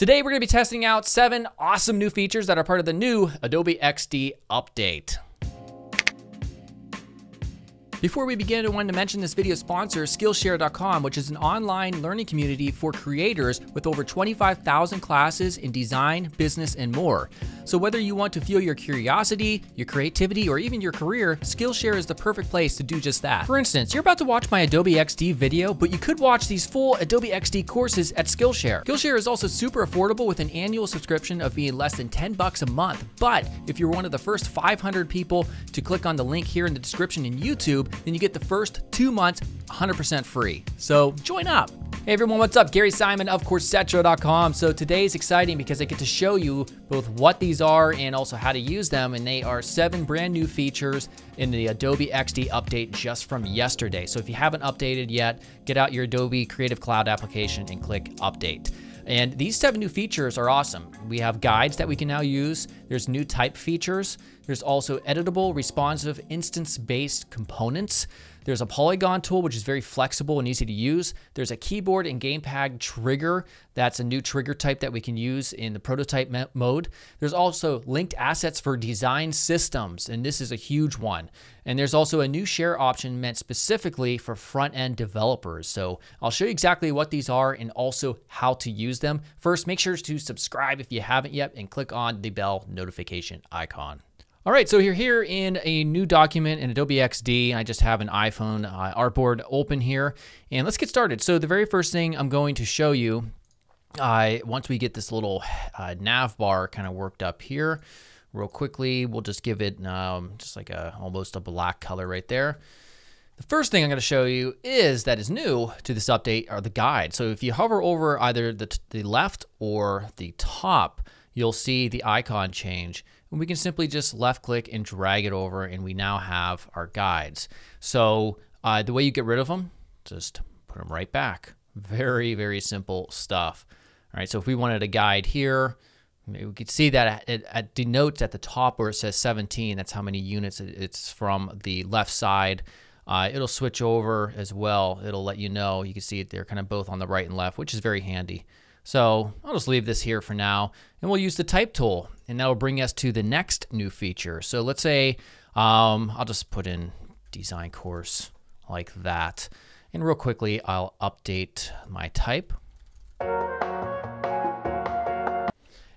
Today we're going to be testing out seven awesome new features that are part of the new Adobe XD update. Before we begin, I wanted to mention this video sponsor, Skillshare.com, which is an online learning community for creators with over 25,000 classes in design, business, and more. So whether you want to fuel your curiosity, your creativity, or even your career, Skillshare is the perfect place to do just that. For instance, you're about to watch my Adobe XD video, but you could watch these full Adobe XD courses at Skillshare. Skillshare is also super affordable with an annual subscription of being less than 10 bucks a month. But if you're one of the first 500 people to click on the link here in the description in YouTube, then you get the first two months 100% free. So join up. Hey everyone, what's up? Gary Simon of Coursetro.com. So today's exciting because I get to show you both what these are and also how to use them. And they are seven brand new features in the Adobe XD update just from yesterday. So if you haven't updated yet, get out your Adobe Creative Cloud application and click update. And these seven new features are awesome. We have guides that we can now use. There's new type features. There's also editable, responsive, instance-based components. There's a polygon tool, which is very flexible and easy to use. There's a keyboard and gamepad trigger. That's a new trigger type that we can use in the prototype mode. There's also linked assets for design systems, and this is a huge one. And there's also a new share option meant specifically for front-end developers. So I'll show you exactly what these are and also how to use them. First, make sure to subscribe if you haven't yet and click on the bell notification icon. All right, so you're here in a new document in Adobe XD. I just have an iPhone uh, artboard open here, and let's get started. So the very first thing I'm going to show you, uh, once we get this little uh, nav bar kind of worked up here, real quickly, we'll just give it um, just like a almost a black color right there. The first thing I'm going to show you is that is new to this update are the guides. So if you hover over either the, the left or the top, you'll see the icon change. And we can simply just left click and drag it over and we now have our guides. So uh, the way you get rid of them, just put them right back. Very, very simple stuff. All right, so if we wanted a guide here, we could see that it, it denotes at the top where it says 17, that's how many units it's from the left side. Uh, it'll switch over as well. It'll let you know. You can see it, they're kind of both on the right and left, which is very handy. So I'll just leave this here for now and we'll use the type tool and that'll bring us to the next new feature. So let's say um, I'll just put in design course like that. And real quickly, I'll update my type.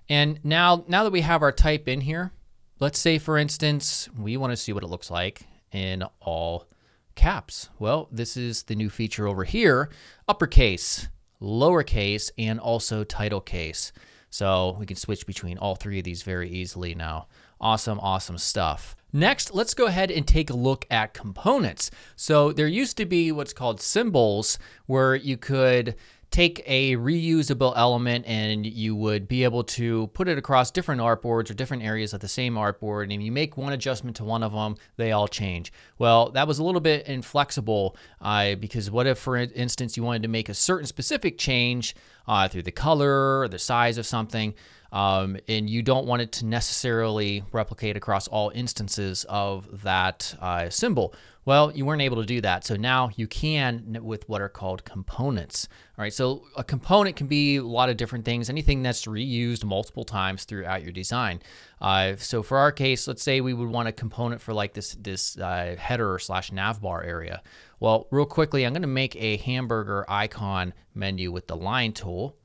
And now, now that we have our type in here, let's say for instance, we want to see what it looks like in all caps. Well, this is the new feature over here, uppercase lowercase, and also title case. So we can switch between all three of these very easily now. Awesome, awesome stuff. Next, let's go ahead and take a look at components. So there used to be what's called symbols where you could take a reusable element and you would be able to put it across different artboards or different areas of the same artboard. And if you make one adjustment to one of them, they all change. Well, that was a little bit inflexible uh, because what if, for instance, you wanted to make a certain specific change uh, through the color or the size of something? Um, and you don't want it to necessarily replicate across all instances of that uh, symbol. Well, you weren't able to do that. So now you can with what are called components. All right, so a component can be a lot of different things, anything that's reused multiple times throughout your design. Uh, so for our case, let's say we would want a component for like this, this uh, header slash navbar area. Well, real quickly, I'm gonna make a hamburger icon menu with the line tool.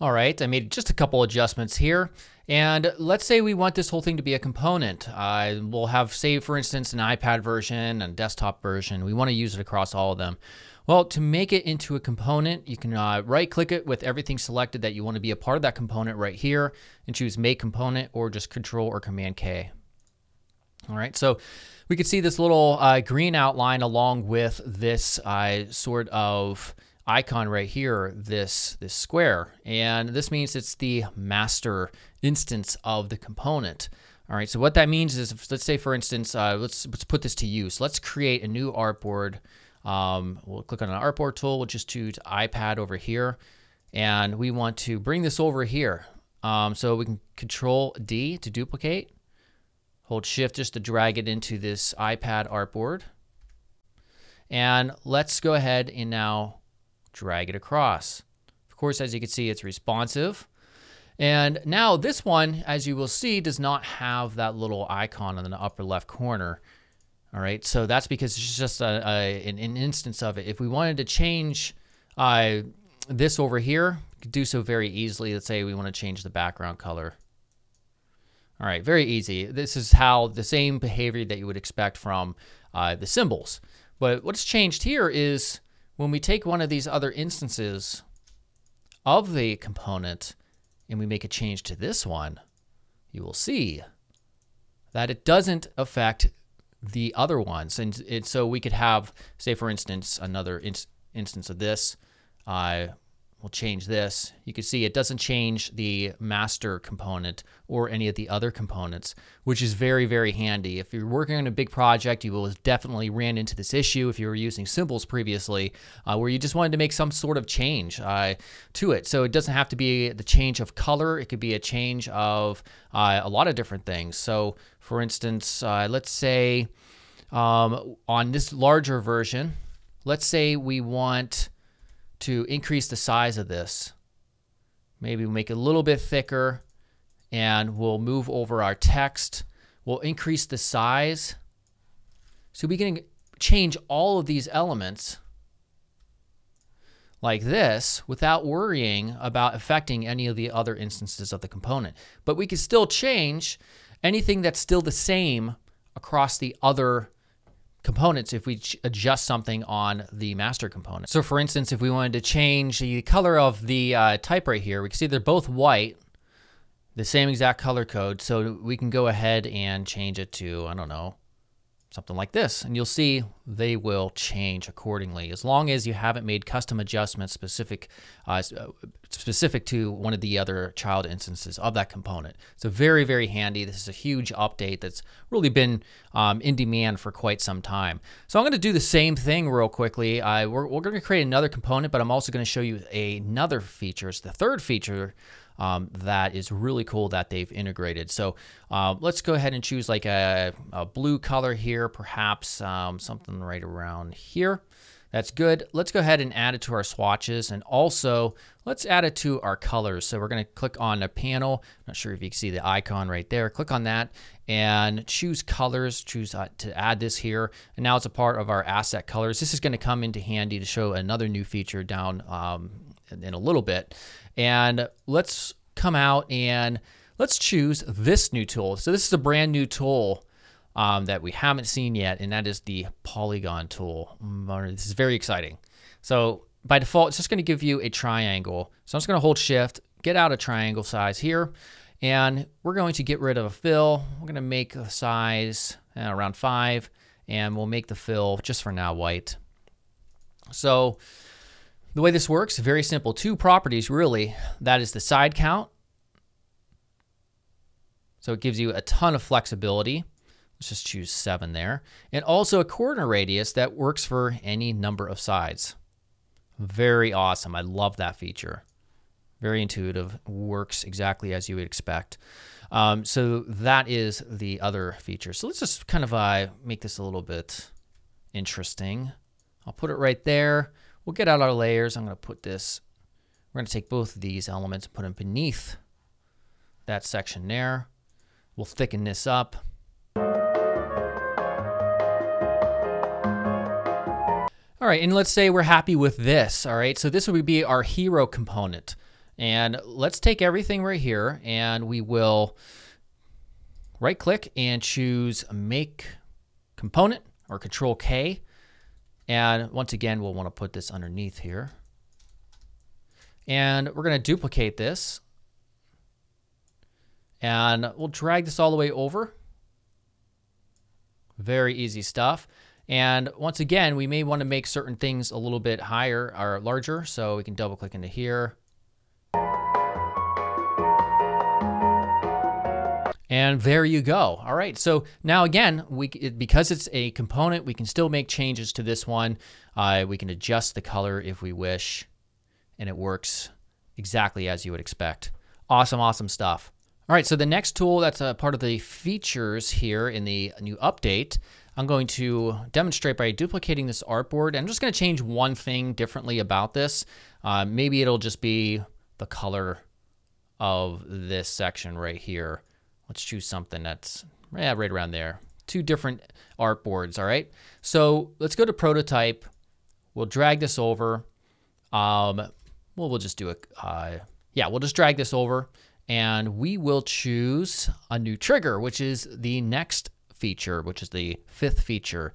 All right, I made just a couple adjustments here. And let's say we want this whole thing to be a component. Uh, we'll have, say, for instance, an iPad version and desktop version. We want to use it across all of them. Well, to make it into a component, you can uh, right click it with everything selected that you want to be a part of that component right here and choose make component or just control or command K. All right, so we can see this little uh, green outline along with this uh, sort of icon right here, this, this square. And this means it's the master instance of the component. All right, so what that means is, if, let's say for instance, uh, let's, let's put this to use. Let's create a new artboard. Um, we'll click on an artboard tool. We'll just choose iPad over here. And we want to bring this over here. Um, so we can control D to duplicate. Hold shift just to drag it into this iPad artboard. And let's go ahead and now drag it across. Of course, as you can see, it's responsive. And now this one, as you will see, does not have that little icon in the upper left corner. All right, so that's because it's just a, a an, an, instance of it. If we wanted to change uh, this over here, do so very easily. Let's say we want to change the background color. All right, very easy. This is how the same behavior that you would expect from uh, the symbols. But what's changed here is when we take one of these other instances of the component and we make a change to this one, you will see that it doesn't affect the other ones. And, and so we could have, say, for instance, another inst instance of this. Uh, We'll change this. You can see it doesn't change the master component or any of the other components, which is very, very handy. If you're working on a big project, you will definitely ran into this issue if you were using symbols previously, uh, where you just wanted to make some sort of change uh, to it. So it doesn't have to be the change of color. It could be a change of uh, a lot of different things. So for instance, uh, let's say um, on this larger version, let's say we want to increase the size of this. Maybe we'll make it a little bit thicker and we'll move over our text. We'll increase the size. So we can change all of these elements like this without worrying about affecting any of the other instances of the component. But we can still change anything that's still the same across the other components if we adjust something on the master component. So for instance, if we wanted to change the color of the uh, type right here, we can see they're both white, the same exact color code. So we can go ahead and change it to, I don't know, something like this. And you'll see they will change accordingly as long as you haven't made custom adjustments specific uh, uh, specific to one of the other child instances of that component. So very, very handy. This is a huge update that's really been um, in demand for quite some time. So I'm going to do the same thing real quickly. Uh, we're, we're going to create another component, but I'm also going to show you another feature. It's the third feature um, that is really cool that they've integrated. So uh, let's go ahead and choose like a, a blue color here, perhaps um, something right around here. That's good. Let's go ahead and add it to our swatches and also let's add it to our colors. So we're going to click on a panel. Not sure if you can see the icon right there. Click on that and choose colors, choose uh, to add this here. And now it's a part of our asset colors. This is going to come into handy to show another new feature down um, in, in a little bit. And let's come out and let's choose this new tool. So this is a brand new tool um, that we haven't seen yet, and that is the polygon tool. Mm, this is very exciting. So by default, it's just going to give you a triangle. So I'm just going to hold shift, get out a triangle size here, and we're going to get rid of a fill. We're going to make the size uh, around five, and we'll make the fill just for now white. So the way this works, very simple. Two properties, really. That is the side count. So it gives you a ton of flexibility. Let's just choose seven there. And also a corner radius that works for any number of sides. Very awesome. I love that feature. Very intuitive, works exactly as you would expect. Um, so that is the other feature. So let's just kind of uh, make this a little bit interesting. I'll put it right there. We'll get out our layers. I'm going to put this, we're going to take both of these elements and put them beneath that section there. We'll thicken this up. All right, and let's say we're happy with this, all right? So this would be our hero component. And let's take everything right here and we will right click and choose make component or control K. And once again, we'll want to put this underneath here. And we're going to duplicate this. And we'll drag this all the way over. Very easy stuff. And once again, we may want to make certain things a little bit higher or larger. So we can double click into here. And there you go. All right. So now again, we because it's a component, we can still make changes to this one. Uh, we can adjust the color if we wish, and it works exactly as you would expect. Awesome, awesome stuff. All right, so the next tool that's a part of the features here in the new update, I'm going to demonstrate by duplicating this artboard. I'm just going to change one thing differently about this. Uh, maybe it'll just be the color of this section right here. Let's choose something that's yeah, right around there. Two different artboards, all right? So let's go to prototype. We'll drag this over. Um, well, we'll just do a, Uh, yeah, we'll just drag this over and we will choose a new trigger, which is the next feature, which is the fifth feature.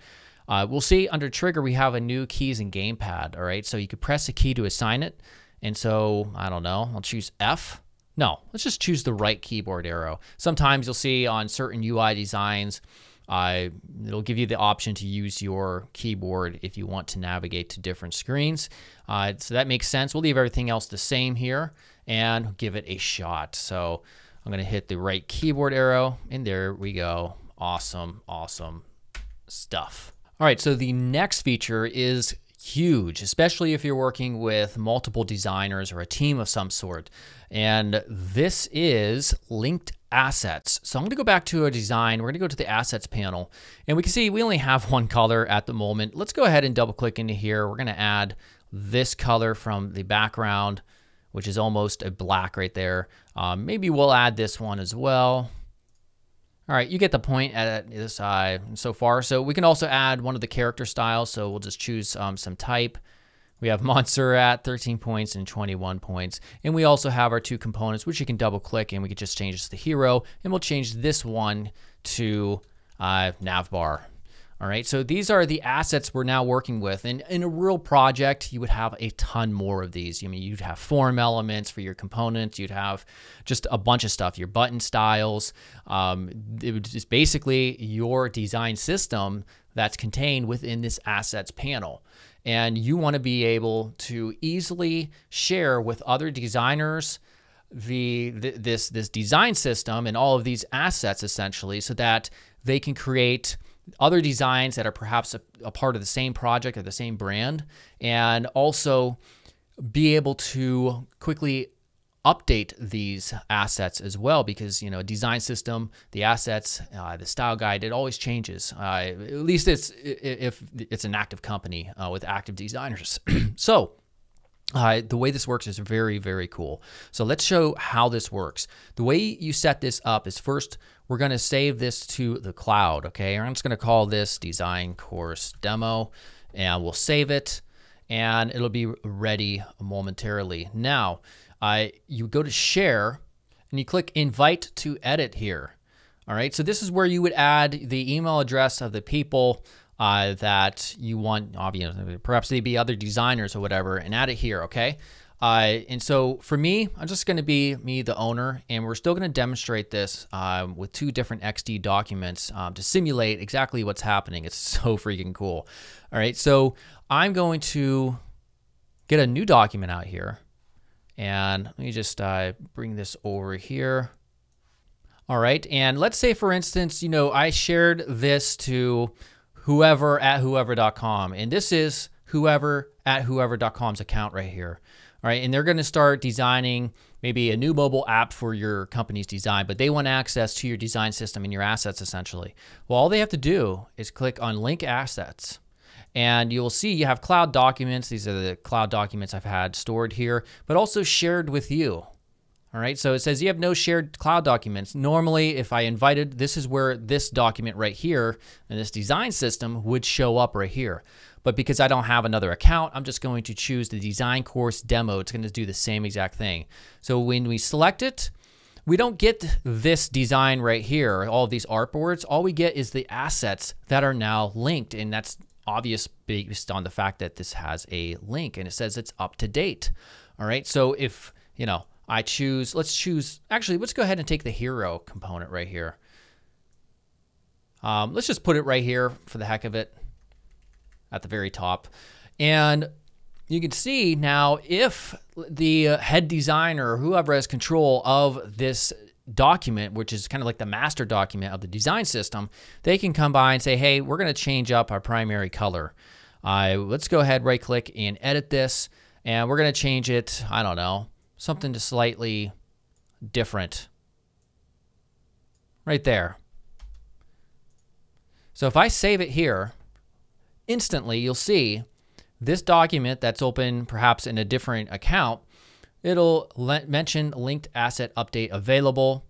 Uh, we'll see under trigger, we have a new keys and gamepad. All right. So you could press a key to assign it. And so I don't know, I'll choose F. No, let's just choose the right keyboard arrow. Sometimes you'll see on certain UI designs, uh, it'll give you the option to use your keyboard if you want to navigate to different screens. Uh, so that makes sense. We'll leave everything else the same here and give it a shot. So I'm going to hit the right keyboard arrow and there we go. Awesome, awesome stuff. All right, so the next feature is huge, especially if you're working with multiple designers or a team of some sort. And this is linked assets. So I'm going to go back to a design. We're going to go to the assets panel and we can see we only have one color at the moment. Let's go ahead and double click into here. We're going to add this color from the background which is almost a black right there. Um, maybe we'll add this one as well. All right, you get the point at this uh, so far. So we can also add one of the character styles. So we'll just choose um, some type. We have Montserrat at 13 points and 21 points. And we also have our two components, which you can double click and we can just change this to hero. And we'll change this one to uh, navbar. All right, so these are the assets we're now working with. And in a real project, you would have a ton more of these. I mean, you'd have form elements for your components. You'd have just a bunch of stuff, your button styles. Um, it would just basically your design system that's contained within this assets panel. And you want to be able to easily share with other designers the, the this this design system and all of these assets essentially so that they can create other designs that are perhaps a, a, part of the same project or the same brand, and also be able to quickly update these assets as well because you know design system the assets uh, the style guide it always changes. Uh, at least it's if it's an active company uh, with active designers. So uh, the way this works is very, very cool. So let's show how this works. The way you set this up is first, we're going to save this to the cloud. Okay. I'm just going to call this design course demo and we'll save it and it'll be ready momentarily. Now, uh, you go to share and you click invite to edit here. All right. So this is where you would add the email address of the people uh, that you want, obviously, perhaps they be other designers or whatever, and add it here, okay? Uh, and so for me, I'm just going to be me, the owner, and we're still going to demonstrate this uh, with two different XD documents um, to simulate exactly what's happening. It's so freaking cool. All right, so I'm going to get a new document out here, and let me just uh, bring this over here. All right, and let's say, for instance, you know, I shared this to whoever at whoever.com. And this is whoever at whoever.com's account right here. All right. And they're going to start designing maybe a new mobile app for your company's design, but they want access to your design system and your assets essentially. Well, all they have to do is click on link assets. And you'll see you have cloud documents. These are the cloud documents I've had stored here, but also shared with you. All right, so it says you have no shared cloud documents. Normally, if I invited, this is where this document right here and this design system would show up right here. But because I don't have another account, I'm just going to choose the design course demo. It's going to do the same exact thing. So when we select it, we don't get this design right here, all of these artboards. All we get is the assets that are now linked. And that's obvious based on the fact that this has a link and it says it's up to date. All right, so if, you know, I choose, let's choose, actually, let's go ahead and take the hero component right here. Um, let's just put it right here for the heck of it at the very top. And you can see now if the head designer or whoever has control of this document, which is kind of like the master document of the design system, they can come by and say, hey, we're going to change up our primary color. Uh, let's go ahead, right click and edit this. And we're going to change it, I don't know, something slightly different. right there. So if I save it here, instantly you'll see this document that's open perhaps in a different account, it'll mention linked asset update available,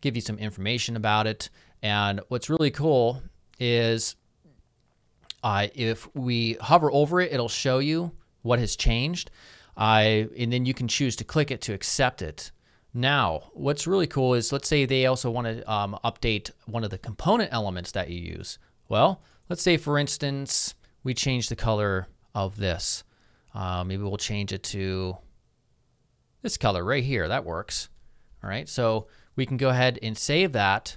give you some information about it. And what's really cool is uh, if we hover over it, it'll show you what has changed. Uh, and then you can choose to click it to accept it. Now, what's really cool is let's say they also want to um, update one of the component elements that you use. Well, let's say for instance, we change the color of this. Uh, maybe we'll change it to this color right here. That works. All right, so we can go ahead and save that.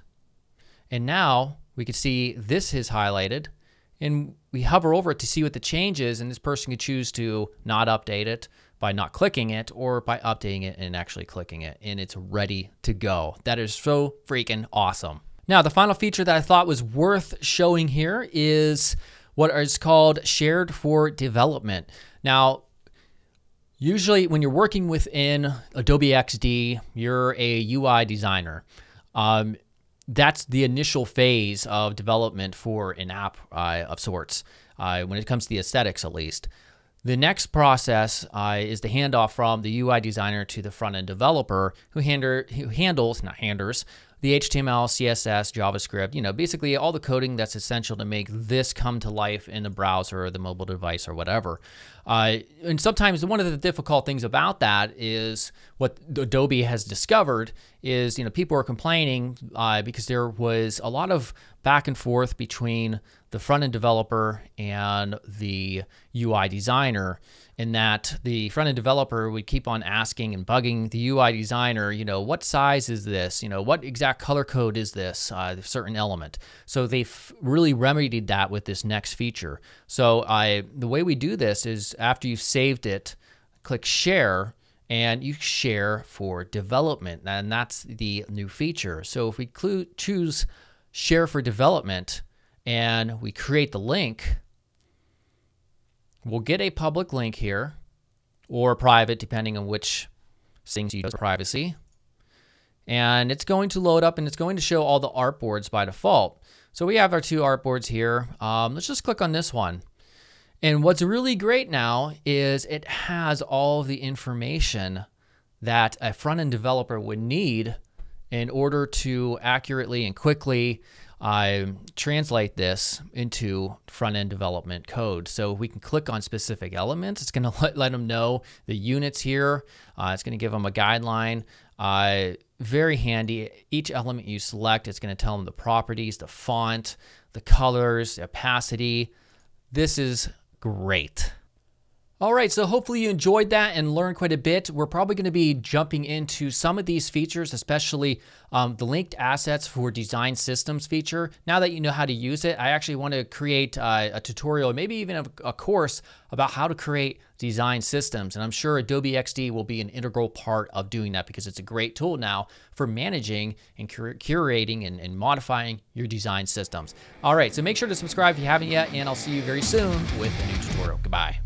And now we can see this is highlighted and we hover over it to see what the change is. And this person could choose to not update it by not clicking it or by updating it and actually clicking it. And it's ready to go. That is so freaking awesome. Now, the final feature that I thought was worth showing here is what is called shared for development. Now, usually when you're working within Adobe XD, you're a UI designer. Um, that's the initial phase of development for an app uh, of sorts, uh, when it comes to the aesthetics at least. The next process uh, is the handoff from the UI designer to the front end developer who, hander, who handles, not handers, the HTML, CSS, JavaScript, you know, basically all the coding that's essential to make this come to life in the browser or the mobile device or whatever. Uh, and sometimes one of the difficult things about that is what Adobe has discovered is, you know, people are complaining uh, because there was a lot of back and forth between the front end developer and the UI designer in that the front end developer would keep on asking and bugging the UI designer, you know, what size is this? You know, what exact color code is this uh, certain element? So they've really remedied that with this next feature. So I, the way we do this is after you've saved it, click share and you share for development. And that's the new feature. So if we choose share for development and we create the link, We'll get a public link here or private, depending on which things you use privacy. And it's going to load up and it's going to show all the artboards by default. So we have our two artboards here. Um, let's just click on this one. And what's really great now is it has all the information that a front end developer would need in order to accurately and quickly I translate this into front end development code. So we can click on specific elements. It's going to let, let them know the units here. Uh, it's going to give them a guideline. Uh, very handy. Each element you select, it's going to tell them the properties, the font, the colors, the opacity. This is great. All right, so hopefully you enjoyed that and learned quite a bit. We're probably going to be jumping into some of these features, especially um, the linked assets for design systems feature. Now that you know how to use it, I actually want to create uh, a tutorial, maybe even a, a, course about how to create design systems. And I'm sure Adobe XD will be an integral part of doing that because it's a great tool now for managing and cur curating and, and modifying your design systems. All right, so make sure to subscribe if you haven't yet, and I'll see you very soon with a new tutorial. Goodbye.